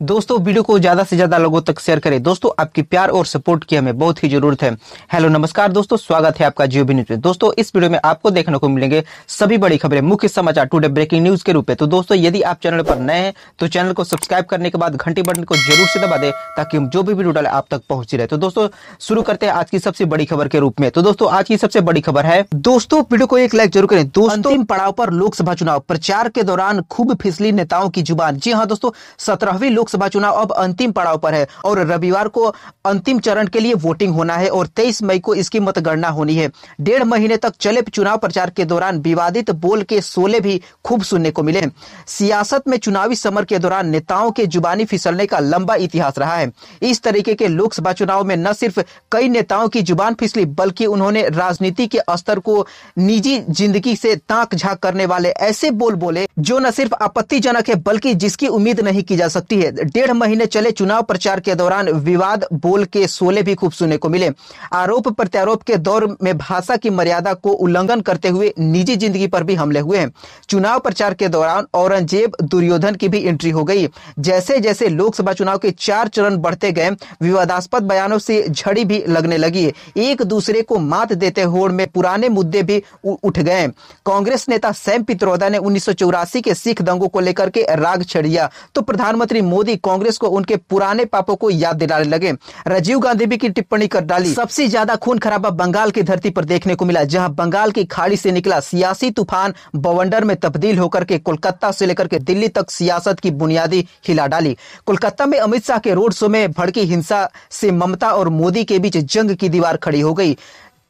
दोस्तों, वीडियो को ज़्यादा से ज़्यादा लोगों तक शेयर करें। दोस्तों, आपकी प्यार और सपोर्ट की हमें बहुत ही ज़रूरत है। हेलो नमस्कार दोस्तों, स्वागत है आपका जियो न्यूज़ में दोस्तों, इस वीडियो में आपको देखने को मिलेंगे सभी बड़ी खबरें, मुख्य समाचार टुडे ब्रेकिंग न्यूज़ के रूप में। तो दोस्तों, यदि आप चैनल पर नए हैं तो चैनल को सब्सक्राइब करने के बाद घंटी बटन को ज़रूर से दबा दे, ताकि हम जो भी वीडियो डाले आप तक पहुँची रहे। तो दोस्तों, शुरू करते हैं आज की सबसे बड़ी खबर के रूप में। तो दोस्तों, आज की सबसे बड़ी खबर है, दोस्तों, वीडियो को एक लाइक ज़रूर करें। दोस्तों पड़ाव पर लोकसभा चुनाव, प्रचार के दौरान खूब फिसली नेताओं की ज़ुबान। जी हाँ दोस्तों, सत्रहवीं लोकसभा चुनाव अब अंतिम पड़ाव पर है और रविवार को अंतिम चरण के लिए वोटिंग होना है और 23 मई को इसकी मतगणना होनी है। डेढ़ महीने तक चले चुनाव प्रचार के दौरान विवादित बोल के सोले भी खूब सुनने को मिले सियासत में चुनावी समर के दौरान नेताओं के जुबानी फिसलने का लंबा इतिहास रहा है। इस तरीके के लोकसभा चुनाव में न सिर्फ़ कई नेताओं की ज़ुबान फिसली, बल्कि उन्होंने राजनीति के स्तर को निजी ज़िंदगी से ताक झाक करने वाले ऐसे बोल बोले जो न सिर्फ़ आपत्तिजनक है, बल्कि जिसकी उम्मीद नहीं की जा सकती है। डेढ़ महीने चले चुनाव प्रचार के दौरान विवाद, बोल के सोले भी खूब सुनने को मिले। आरोप प्रत्यारोप के दौर में भाषा की मर्यादा को उल्लंघन करते हुए निजी ज़िंदगी पर भी हमले हुए हैं। चुनाव प्रचार के दौरान औरंगज़ेब दुर्योधन की भी एंट्री हो गई। जैसे जैसे लोकसभा चुनाव के चार चरण बढ़ते गए, विवादास्पद बयानों से झड़ी भी लगने लगी। एक दूसरे को मात देते होड़ में पुराने मुद्दे भी उठ गए। कांग्रेस नेता सैम पित्रोदा ने उन्नीस सौ चौरासी के सिख दंगों को लेकर के राग छड़िया। तो प्रधानमंत्री मोदी कांग्रेस को उनके पुराने पापों को याद दिलाने लगे, राजीव गांधी भी की टिप्पणी कर डाली। सबसे ज़्यादा खून खराबा बंगाल की धरती पर देखने को मिला, जहाँ बंगाल की खाड़ी से निकला सियासी तूफ़ान बवंडर में तब्दील होकर के कोलकाता से लेकर के दिल्ली तक सियासत की बुनियादी हिला डाली। कोलकाता में अमित शाह के रोड शो में भड़की हिंसा से ममता और मोदी के बीच जंग की दीवार खड़ी हो गई।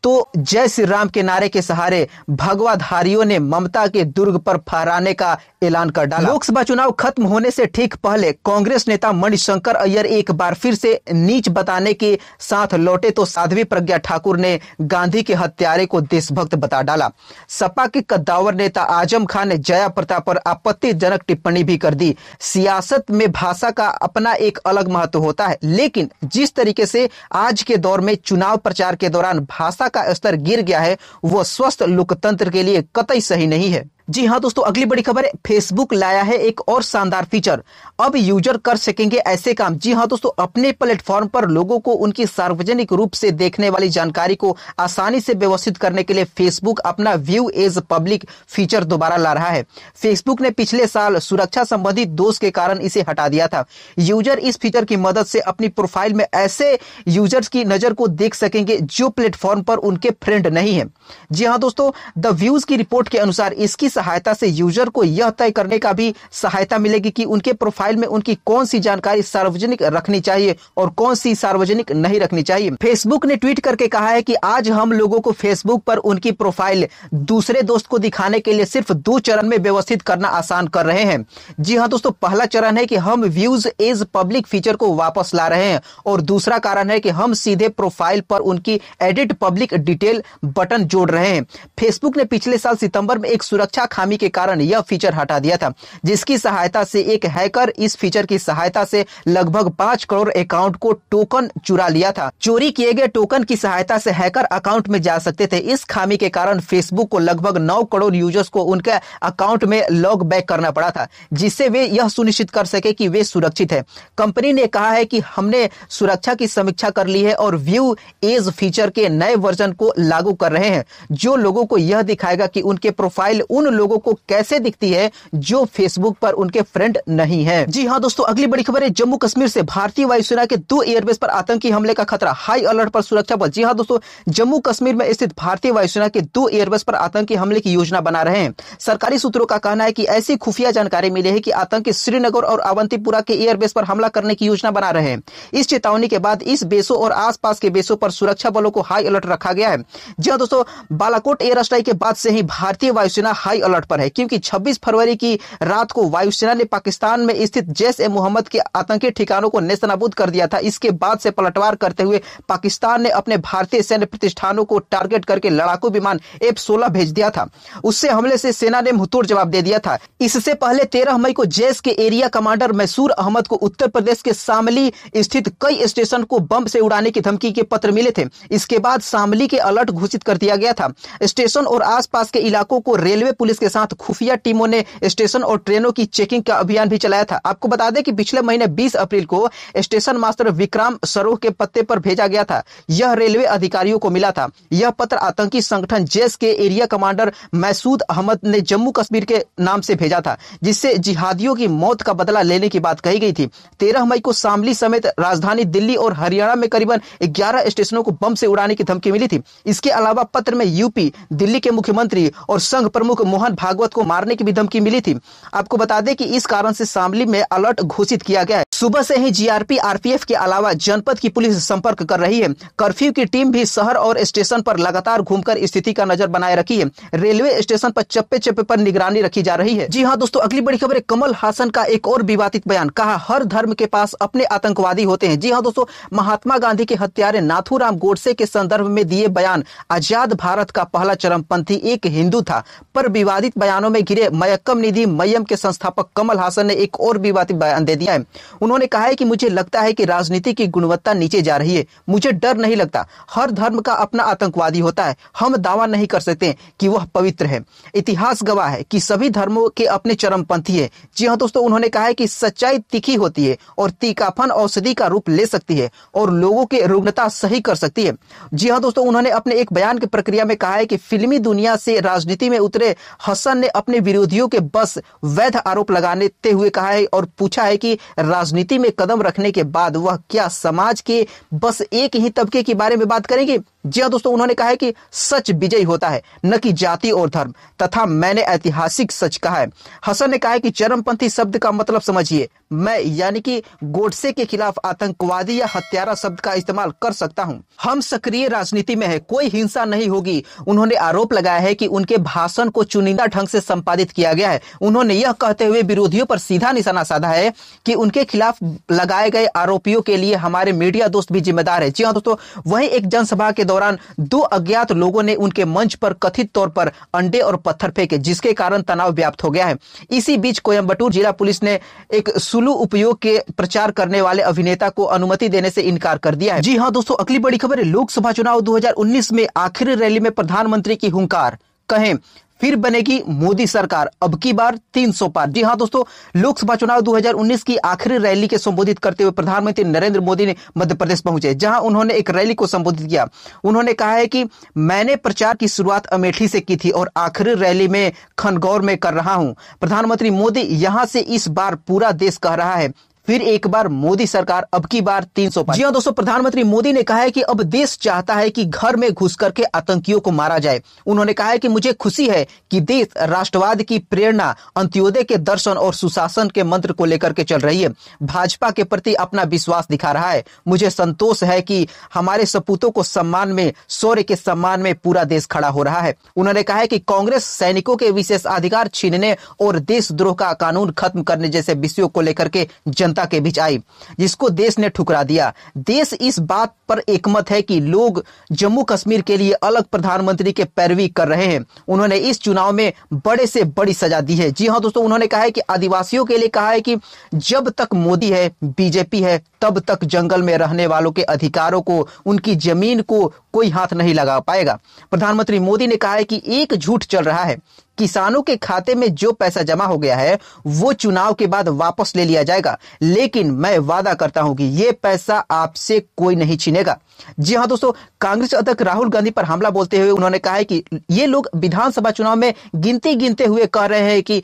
तो जय श्री राम के नारे के सहारे भगवाधारियों ने ममता के दुर्ग पर फहराने का ऐलान कर डाला। लोकसभा चुनाव खत्म होने से ठीक पहले कांग्रेस नेता मणिशंकर अय्यर एक बार फिर से नीच बताने के साथ लौटे तो साध्वी प्रज्ञा ठाकुर ने गांधी के हत्यारे को देशभक्त बता डाला। सपा के कद्दावर नेता आज़म खान ने जया प्रताप पर आपत्तिजनक टिप्पणी भी कर दी। सियासत में भाषा का अपना एक अलग महत्व होता है, लेकिन जिस तरीके से आज के दौर में चुनाव प्रचार के दौरान भाषा का स्तर गिर गया है वह स्वस्थ लोकतंत्र के लिए कतई सही नहीं है। जी हाँ दोस्तों, अगली बड़ी खबर है। फेसबुक लाया है एक और शानदार फीचर अब यूज़र कर सकेंगे ऐसे काम। जी हाँ दोस्तों, अपने प्लेटफॉर्म पर लोगों को उनकी सार्वजनिक रूप से देखने वाली जानकारी को आसानी से व्यवस्थित करने के लिए फेसबुक अपना व्यू एज पब्लिक फीचर दोबारा ला रहा है। फेसबुक ने पिछले साल सुरक्षा संबंधी दोष के कारण इसे हटा दिया था। यूज़र इस फीचर की मदद से अपनी प्रोफ़ाइल में ऐसे यूज़र्स की नज़र को देख सकेंगे जो प्लेटफॉर्म पर उनके फ्रेंड नहीं है। जी हाँ दोस्तों द व्यूज़ की रिपोर्ट के अनुसार इसकी सहायता से यूज़र को यह तय करने का भी सहायता मिलेगी कि उनके प्रोफ़ाइल में उनकी कौन सी जानकारी सार्वजनिक रखनी चाहिए और कौन सी सार्वजनिक नहीं रखनी चाहिए। फेसबुक ने ट्वीट करके कहा है कि आज हम लोगों को फेसबुक पर उनकी प्रोफ़ाइल दूसरे दोस्त को दिखाने के लिए सिर्फ़ दो चरण में व्यवस्थित करना आसान कर रहे हैं। जी हाँ दोस्तों, पहला चरण है कि हम व्यूज़ एज पब्लिक फीचर को वापस ला रहे हैं और दूसरा कारण है कि हम सीधे प्रोफ़ाइल पर उनकी एडिट पब्लिक डिटेल बटन जोड़ रहे हैं। फेसबुक ने पिछले साल सितंबर में एक सुरक्षा खामी के कारण यह फीचर हटा दिया था, जिसकी सहायता से एक हैकर इस फीचर की सहायता से लगभग पाँच करोड़ अकाउंट को टोकन चुरा लिया था। चोरी किए गए टोकन की सहायता से हैकर अकाउंट में जा सकते थे। इस खामी के कारण फेसबुक को लगभग नौ करोड़ यूज़र्स को उनके अकाउंट में लॉग बैक करना पड़ा था, जिससे वे यह सुनिश्चित कर सके कि वे सुरक्षित है। कंपनी ने कहा है कि हमने सुरक्षा की समीक्षा कर ली है और व्यू एज फीचर के नए वर्जन को लागू कर रहे हैं, जो लोगों को यह दिखाएगा कि उनके प्रोफ़ाइल उन लोगों को कैसे दिखती है जो फेसबुक पर उनके फ्रेंड नहीं है? जी हाँ दोस्तों, अगली बड़ी खबर है, जम्मू कश्मीर से भारतीय वायुसेना के दो एयरबेस पर आतंकी हमले का खतरा। हाई अलर्ट पर सुरक्षा बल। जी हाँ दोस्तों, जम्मू कश्मीर में स्थित भारतीय वायुसेना के दो एयरबेस पर आतंकी हमले की योजना बना रहे हैं। सरकारी सूत्रों का कहना है कि ऐसी खुफिया जानकारी मिली है की आतंकी श्रीनगर और अवंतीपुरा के एयरबेस पर हमला करने की योजना बना रहे हैं। इस चेतावनी के बाद इस बेसों और आसपास के बेसों पर सुरक्षा बलों को हाई अलर्ट रखा गया है। जी हाँ दोस्तों, बालाकोट एयर स्ट्राइक के बाद से ही भारतीय वायुसेना हाई अलर्ट पर है, क्योंकि 26 फरवरी की रात को वायुसेना ने पाकिस्तान में स्थित जैश ए मोहम्मद के आतंकी ठिकानों को नेस्तनाबूद कर दिया था। इसके बाद से पलटवार करते हुए पाकिस्तान ने अपने भारतीय सैन्य प्रतिष्ठानों को टारगेट करके लड़ाकू विमान एफ़ सोलह भेज दिया था। उससे हमले से सेना ने मुंहतोड़ जवाब दे दिया था। इससे पहले तेरह मई को जैश के एरिया कमांडर मैसूर अहमद को उत्तर प्रदेश के शामली स्थित कई स्टेशन को बम से उड़ाने की धमकी के पत्र मिले थे। इसके बाद शामली के अलर्ट घोषित कर दिया गया था। स्टेशन और आसपास के इलाकों को रेलवे पुलिस पुलिस के साथ खुफिया टीमों ने स्टेशन और ट्रेनों की चेकिंग का अभियान भी चलाया था। आपको बता दें कि पिछले महीने 20 अप्रैल को स्टेशन मास्टर विक्रम सरोह के पत्ते पर भेजा गया था। यह रेलवे अधिकारियों को मिला था। यह पत्र आतंकी संगठन जेस के एरिया कमांडर मैसूद अहमद ने जम्मू कश्मीर के नाम से भेजा था, जिससे जिहादियों की मौत का बदला लेने की बात कही गई थी। तेरह मई को शामली समेत राजधानी दिल्ली और हरियाणा में करीबन ग्यारह स्टेशनों को बम से उड़ाने की धमकी मिली थी। इसके अलावा पत्र में यूपी, दिल्ली के मुख्यमंत्री और संघ प्रमुख मोहन भागवत को मारने की भी धमकी मिली थी। आपको बता दें कि इस कारण से शामली में अलर्ट घोषित किया गया है। सुबह से ही जीआरपी, आरपीएफ के अलावा जनपद की पुलिस संपर्क कर रही है। कर्फ्यू की टीम भी शहर और स्टेशन पर लगातार घूमकर स्थिति का नज़र बनाए रखी है। रेलवे स्टेशन पर चप्पे चप्पे पर निगरानी रखी जा रही है। जी हाँ दोस्तों, अगली बड़ी खबर है। कमल हासन का एक और विवादित बयान। कहा, हर धर्म के पास अपने आतंकवादी होते हैं। जी हाँ दोस्तों, महात्मा गांधी के हत्यारे नाथूराम गोडसे के संदर्भ में दिए बयान, आज़ाद भारत का पहला चरमपंथी एक हिंदू था। पर विवादित बयानों में घिरे मयक्कम निधि मयम के संस्थापक कमल हासन ने एक और विवादित बयान दे दिया है। उन्होंने कहा है कि मुझे लगता है कि राजनीति की गुणवत्ता नीचे जा रही है। मुझे डर नहीं लगता। हर धर्म का अपना आतंकवादी होता है। हम दावा नहीं कर सकते कि वह पवित्र है। इतिहास गवाह है कि सभी धर्मों के अपने चरमपंथी है। जी हाँ दोस्तों, उन्होंने कहा है कि सच्चाई तीखी होती है और तीखापन औषधि का रूप ले सकती है और लोगों की रुग्णता सही कर सकती है। जी हाँ दोस्तों, उन्होंने अपने एक बयान की प्रक्रिया में कहा है कि फिल्मी दुनिया से राजनीति में उतरे हसन ने अपने विरोधियों के बस वैध आरोप लगाने हुए कहा है और पूछा है कि राजनीति में कदम रखने के बाद वह क्या समाज के बस एक ही तबके के बारे में बात करेंगे? जी हाँ दोस्तों, उन्होंने कहा है कि सच विजय होता है, न कि जाति और धर्म, तथा मैंने ऐतिहासिक सच कहा है। हसन ने कहा है कि चरमपंथी शब्द का मतलब समझिए मैं यानी कि गोडसे के खिलाफ आतंकवादी या हत्यारा शब्द का इस्तेमाल कर सकता हूँ। हम सक्रिय राजनीति में है, कोई हिंसा नहीं होगी। उन्होंने आरोप लगाया है कि उनके भाषण को चुनिंदा ढंग से संपादित किया गया है। उन्होंने यह कहते हुए विरोधियों पर सीधा निशाना साधा है कि उनके खिलाफ लगाए गए आरोपियों के लिए हमारे मीडिया दोस्त भी जिम्मेदार है। जी हाँ दोस्तों, वही एक जनसभा के दौरान दो अज्ञात लोगों ने उनके मंच पर कथित तौर पर अंडे और पत्थर फेंके, जिसके कारण तनाव व्याप्त हो गया है। इसी बीच कोयम्बटूर जिला पुलिस ने एक सुलू उपयोग के प्रचार करने वाले अभिनेता को अनुमति देने से इनकार कर दिया है। जी हाँ दोस्तों, अगली बड़ी खबर है। लोकसभा चुनाव 2019 में आखिरी रैली में प्रधानमंत्री की हुंकार। कहें फिर बनेगी मोदी सरकार। अब की बार 300 पार। जी हाँ दोस्तों, लोकसभा चुनाव 2019 की आखिरी रैली के संबोधित करते हुए प्रधानमंत्री नरेंद्र मोदी ने मध्य प्रदेश पहुँचे, जहाँ उन्होंने एक रैली को संबोधित किया। उन्होंने कहा है कि मैंने प्रचार की शुरुआत अमेठी से की थी और आखिरी रैली में खनगौर में कर रहा हूँ। प्रधानमंत्री मोदी यहाँ से इस बार पूरा देश कह रहा है फिर एक बार मोदी सरकार, अब की बार 300 सौ जी हाँ दोस्तों, प्रधानमंत्री मोदी ने कहा है कि अब देश चाहता है कि घर में घुस करके आतंकियों को मारा जाए। उन्होंने कहा है कि मुझे खुशी है कि देश राष्ट्रवाद की प्रेरणा अंत्योदय के दर्शन और सुशासन के मंत्र को लेकर के चल रही है। भाजपा के प्रति अपना विश्वास दिखा रहा है। मुझे संतोष है कि हमारे सपूतों को सम्मान में, शौर्य के सम्मान में पूरा देश खड़ा हो रहा है। उन्होंने कहा है कि कांग्रेस सैनिकों के विशेष अधिकार छीनने और देशद्रोह का कानून खत्म करने जैसे विषयों को लेकर के जनता जनता के बीच आई, जिसको देश ने ठुकरा दिया। देश इस बात पर एकमत है कि लोग जम्मू कश्मीर के लिए अलग प्रधानमंत्री के पैरवी कर रहे हैं। उन्होंने इस चुनाव में बड़े से बड़ी सजा दी है। जी हाँ दोस्तों, उन्होंने कहा है कि आदिवासियों के लिए कहा है कि जब तक मोदी है, बीजेपी है तब तक जंगल में रहने वालों के अधिकारों को, उनकी ज़मीन को कोई हाथ नहीं लगा पाएगा। प्रधानमंत्री मोदी ने कहा है कि एक झूठ चल रहा है। किसानों के खाते में जो पैसा जमा हो गया है, वो चुनाव के बाद वापस ले लिया जाएगा। लेकिन मैं वादा करता हूँ कि ये पैसा आपसे कोई नहीं छीनेगा। जी हाँ दोस्तों, कांग्रेस अध्यक्ष राहुल गांधी पर हमला बोलते हुए उन्होंने कहा है कि ये लोग विधानसभा चुनाव में गिनती गिनते हुए कह रहे हैं कि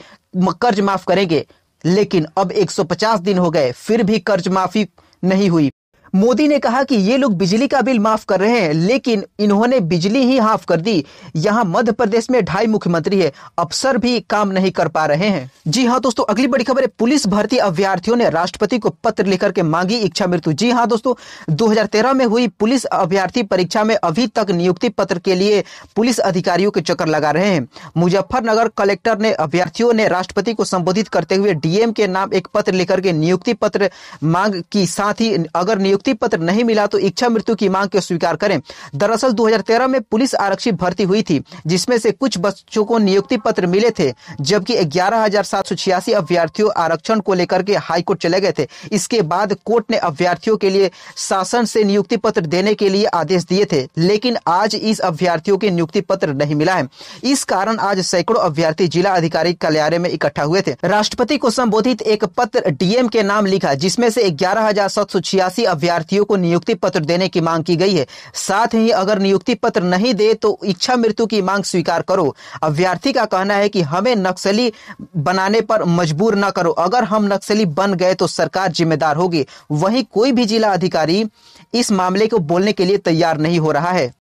कर्ज माफ़ करेंगे। लेकिन अब 150 दिन हो गए, फिर भी कर्ज माफ़ी नहीं हुई। मोदी ने कहा कि ये लोग बिजली का बिल माफ़ कर रहे हैं, लेकिन इन्होंने बिजली ही हाफ़ कर दी। यहाँ मध्य प्रदेश में ढाई मुख्यमंत्री है, अफसर भी काम नहीं कर पा रहे हैं। जी हाँ दोस्तों, अगली बड़ी खबर है। पुलिस भर्ती अभ्यर्थियों ने राष्ट्रपति को पत्र लिखकर के मांगी इच्छा मृत्यु। जी हाँ दोस्तों 2013 में हुई पुलिस अभ्यर्थी परीक्षा में अभी तक नियुक्ति पत्र के लिए पुलिस अधिकारियों के चक्कर लगा रहे हैं। मुजफ्फरनगर कलेक्टर ने अभ्यर्थियों ने राष्ट्रपति को संबोधित करते हुए डीएम के नाम एक पत्र लेकर के नियुक्ति पत्र मांग की। साथ ही अगर नियुक्ति नियुक्ति पत्र नहीं मिला तो इच्छा मृत्यु की मांग को स्वीकार करें? दरअसल 2013 में पुलिस आरक्षी भर्ती हुई थी, जिसमें से कुछ बच्चों को नियुक्ति पत्र मिले थे, जबकि ग्यारह अभ्यर्थियों आरक्षण को लेकर के हाईकोर्ट चले गए थे। इसके बाद कोर्ट ने अभ्यर्थियों के लिए शासन से नियुक्ति पत्र देने के लिए आदेश दिए थे, लेकिन आज इस अभ्यर्थियों के नियुक्ति पत्र नहीं मिला है। इस कारण आज सैकड़ों अभ्यर्थी जिला अधिकारी कार्यालय में इकट्ठा हुए थे। राष्ट्रपति को संबोधित एक पत्र डीएम के नाम लिखा, जिसमें से ग्यारह अभ्यर्थियों को नियुक्ति पत्र देने की मांग की गई है। साथ ही अगर नियुक्ति पत्र नहीं दे तो इच्छा मृत्यु की मांग स्वीकार करो। अभ्यर्थी का कहना है कि हमें नक्सली बनाने पर मजबूर न करो। अगर हम नक्सली बन गए तो सरकार जिम्मेदार होगी। वहीं कोई भी जिला अधिकारी इस मामले को बोलने के लिए तैयार नहीं हो रहा है।